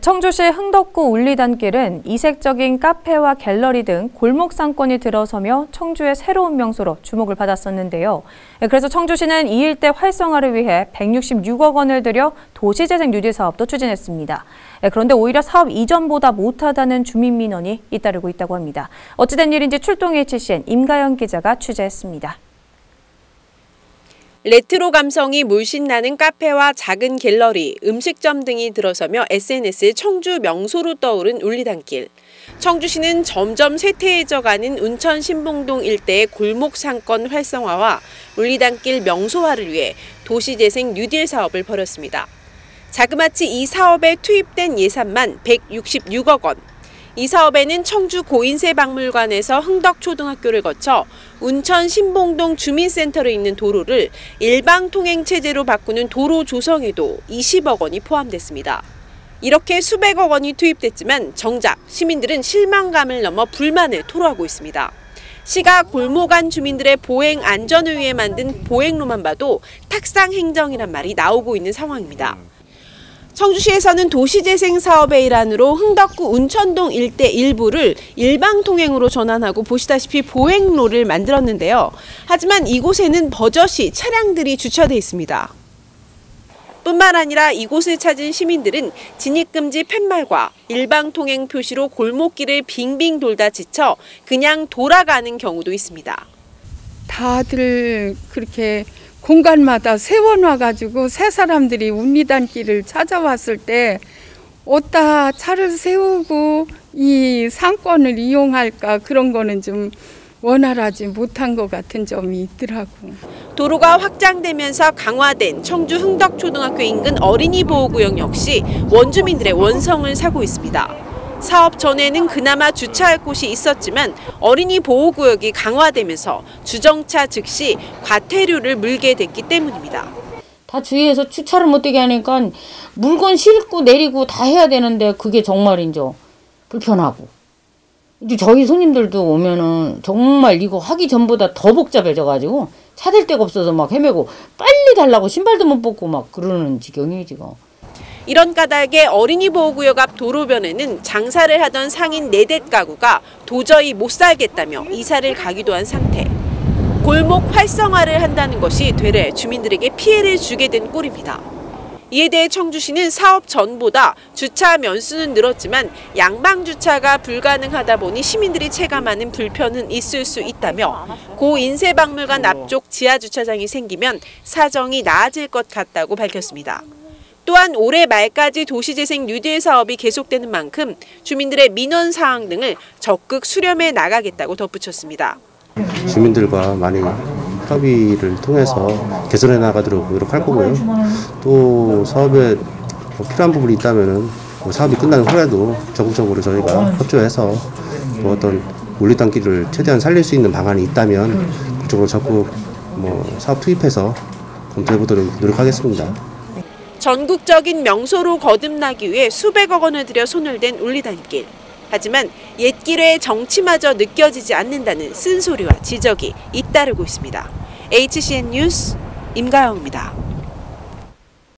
청주시 흥덕구 운리단길은 이색적인 카페와 갤러리 등 골목 상권이 들어서며 청주의 새로운 명소로 주목을 받았었는데요. 그래서 청주시는 이 일대 활성화를 위해 166억 원을 들여 도시재생 뉴딜 사업도 추진했습니다. 그런데 오히려 사업 이전보다 못하다는 주민 민원이 잇따르고 있다고 합니다. 어찌된 일인지 출동 HCN 임가영 기자가 취재했습니다. 레트로 감성이 물씬 나는 카페와 작은 갤러리, 음식점 등이 들어서며 SNS 청주 명소로 떠오른 운리단길. 청주시는 점점 쇠퇴해져가는 운천 신봉동 일대의 골목 상권 활성화와 울리단길 명소화를 위해 도시재생 뉴딜 사업을 벌였습니다. 자그마치 이 사업에 투입된 예산만 166억 원. 이 사업에는 청주 고인세 박물관에서 흥덕초등학교를 거쳐 운천 신봉동 주민센터로 있는 도로를 일방 통행 체제로 바꾸는 도로 조성에도 20억 원이 포함됐습니다. 이렇게 수백억 원이 투입됐지만 정작 시민들은 실망감을 넘어 불만을 토로하고 있습니다. 시가 골목 안 주민들의 보행 안전을 위해 만든 보행로만 봐도 탁상 행정이란 말이 나오고 있는 상황입니다. 청주시에서는 도시재생 사업의 일환으로 흥덕구 운천동 일대 일부를 일방 통행으로 전환하고 보시다시피 보행로를 만들었는데요. 하지만 이곳에는 버젓이 차량들이 주차돼 있습니다. 뿐만 아니라 이곳을 찾은 시민들은 진입금지 팻말과 일방통행 표시로 골목길을 빙빙 돌다 지쳐 그냥 돌아가는 경우도 있습니다. 다들 그렇게 공간마다 세워놔가지고 새 사람들이 운리단길을 찾아왔을 때 어디다 차를 세우고 이 상권을 이용할까 그런 거는 좀 원활하지 못한 것 같은 점이 있더라고. 도로가 확장되면서 강화된 청주 흥덕초등학교 인근 어린이 보호구역 역시 원주민들의 원성을 사고 있습니다. 사업 전에는 그나마 주차할 곳이 있었지만 어린이 보호구역이 강화되면서 주정차 즉시 과태료를 물게 됐기 때문입니다. 다 주위에서 주차를 못되게 하니까 물건 싣고 내리고 다 해야 되는데 그게 정말 이제 불편하고 이제 저희 손님들도 오면은 정말 이거 하기 전보다 더 복잡해져가지고 찾을 데가 없어서 막 헤매고 빨리 달라고 신발도 못 벗고 막 그러는 지경이 지금. 이런 까닭에 어린이 보호구역 앞 도로변에는 장사를 하던 상인 네댓 가구가 도저히 못 살겠다며 이사를 가기도 한 상태. 골목 활성화를 한다는 것이 되레 주민들에게 피해를 주게 된 꼴입니다. 이에 대해 청주시는 사업 전보다 주차 면수는 늘었지만 양방 주차가 불가능하다 보니 시민들이 체감하는 불편은 있을 수 있다며 고 인쇄박물관 앞쪽 지하 주차장이 생기면 사정이 나아질 것 같다고 밝혔습니다. 또한 올해 말까지 도시재생 뉴딜 사업이 계속되는 만큼 주민들의 민원 사항 등을 적극 수렴해 나가겠다고 덧붙였습니다. 주민들과 많이 협의를 통해서 개선해 나가도록 노력할 거고요. 또 사업에 뭐 필요한 부분이 있다면 뭐 사업이 끝난 후에도 적극적으로 저희가 협조해서 또 어떤 물리단길을 최대한 살릴 수 있는 방안이 있다면 그쪽으로 적극 뭐 사업 투입해서 검토해 보도록 노력하겠습니다. 전국적인 명소로 거듭나기 위해 수백억 원을 들여 손을 댄 울리단길. 하지만 옛길의 정치마저 느껴지지 않는다는 쓴소리와 지적이 잇따르고 있습니다. HCN 뉴스 임가영입니다.